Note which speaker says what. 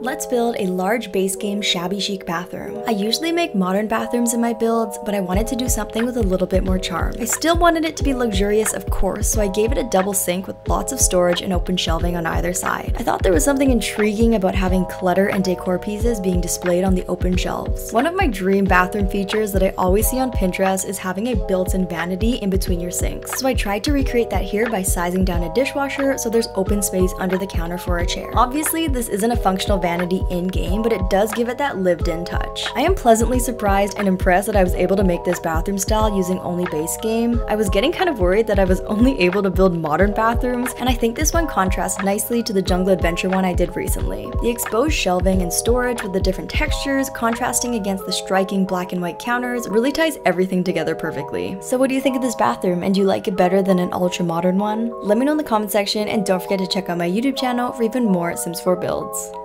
Speaker 1: Let's build a large base game shabby chic bathroom. I usually make modern bathrooms in my builds, but I wanted to do something with a little bit more charm. I still wanted it to be luxurious of course, so I gave it a double sink with lots of storage and open shelving on either side. I thought there was something intriguing about having clutter and decor pieces being displayed on the open shelves. One of my dream bathroom features that I always see on Pinterest is having a built-in vanity in between your sinks. So I tried to recreate that here by sizing down a dishwasher so there's open space under the counter for a chair. Obviously, this isn't a functional vanity in-game, but it does give it that lived-in touch. I am pleasantly surprised and impressed that I was able to make this bathroom style using only base game. I was getting kind of worried that I was only able to build modern bathrooms, and I think this one contrasts nicely to the Jungle Adventure one I did recently. The exposed shelving and storage with the different textures contrasting against the striking black and white counters really ties everything together perfectly. So what do you think of this bathroom, and do you like it better than an ultra modern one? Let me know in the comment section, and don't forget to check out my YouTube channel for even more Sims 4 builds.